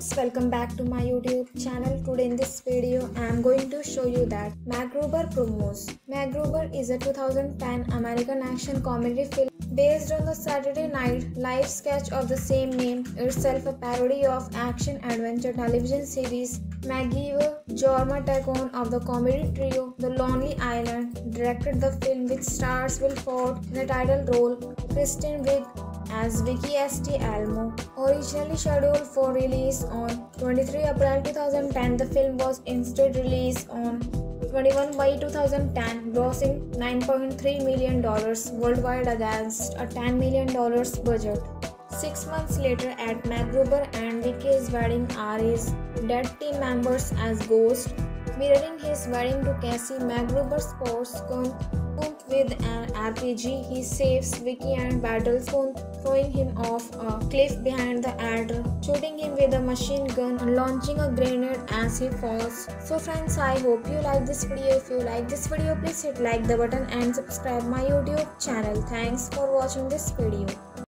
friends welcome back to my youtube channel. Today in this video i am going to show you that macgruber promos. Macgruber is a 2010 american action comedy film based on the saturday night live sketch of the same name itself a parody of action adventure television series MacGyver, Jorma Taccone of the comedy trio The Lonely Island, directed the film which stars Will Forte in the title role, Kristen Wiig as Vicky St. Elmo. Originally scheduled for release on 23 April 2010, the film was instead released on 21 May 2010, grossing $9.3 million worldwide against a $10 million budget. Six months later, at MacGruber and Vicky's wedding are his dead team members as ghosts, mirroring his wedding to Cassie. MacGruber sports Cunth with an RPG. He saves Vicky and battles Cunth, throwing him off a cliff behind the altar, shooting him with a machine gun, and launching a grenade as he falls. So, friends, I hope you like this video. If you like this video, please hit like the button and subscribe my YouTube channel. Thanks for watching this video.